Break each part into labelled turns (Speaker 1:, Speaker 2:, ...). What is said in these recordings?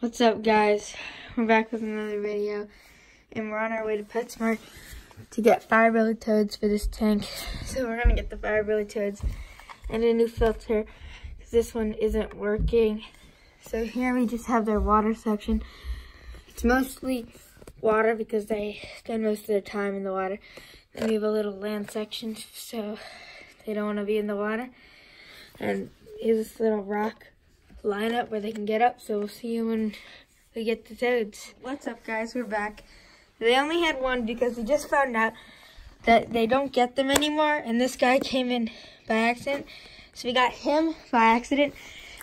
Speaker 1: What's up guys? We're back with another video and we're on our way to PetSmart to get Fire Belly Toads for this tank. So we're gonna get the Fire Belly Toads and a new filter because this one isn't working. So here we just have their water section. It's mostly water because they spend most of their time in the water. Then we have a little land section so they don't want to be in the water. And here's this little rock line up where they can get up. So we'll see you when we get the toads. What's up, guys? We're back. They only had one because we just found out that they don't get them anymore. And this guy came in by accident. So we got him by accident.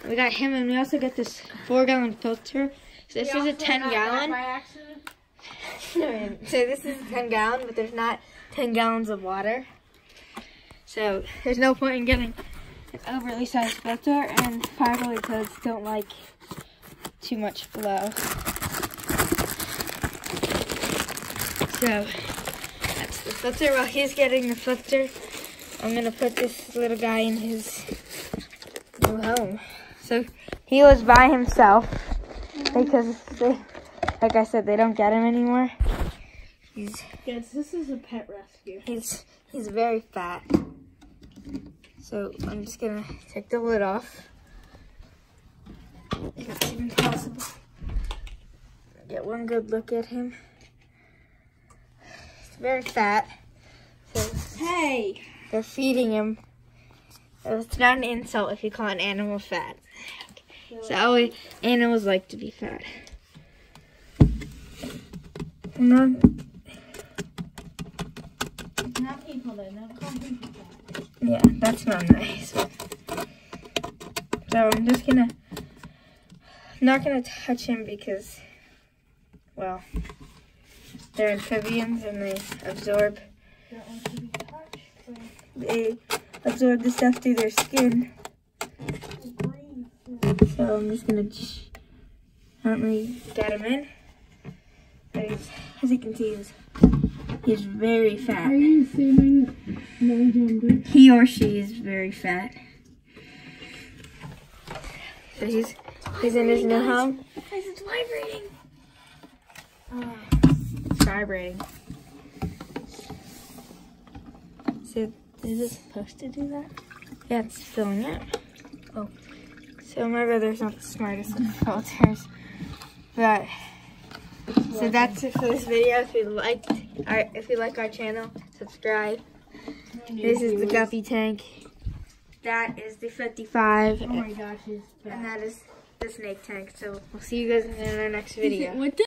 Speaker 1: We got him, and we also got this four-gallon filter. So this is a 10-gallon. so this is 10 gallon, but there's not 10 gallons of water. So there's no point in getting overly sized filter, and Fire Belly toads don't like too much flow. So that's the filter. While he's getting the filter, I'm gonna put this little guy in his new home. So he was by himself because they, like I said, they don't get him anymore. He's
Speaker 2: Yes, this is a pet rescue.
Speaker 1: he's he's very fat. So I'm just gonna take the lid off. If it's even possible. Get one good look at him. He's very fat. So
Speaker 2: Hey!
Speaker 1: they're feeding him. It's not an insult if you call an animal fat. So always, animals like to be fat. No,
Speaker 2: Not people though, no call people that.
Speaker 1: Yeah, that's not nice. So I'm just gonna, not gonna touch him because, well, they're amphibians and they absorb, they absorb the stuff through their skin. So I'm just gonna gently get him in. As you can see, he's, he's very fat. He or she is very fat. So he's he's in his new home.
Speaker 2: Guys, it's vibrating.
Speaker 1: It's vibrating. So is it supposed to do that? Yeah, it's filling up. Oh. So my brother's not the smartest with filters. But so that's it for this video. If you liked our if you like our channel, subscribe. This is the Guppy tank. That is the 55.
Speaker 2: Oh my gosh, it's
Speaker 1: And that is the snake tank. So we'll see you guys in our next video.
Speaker 2: What the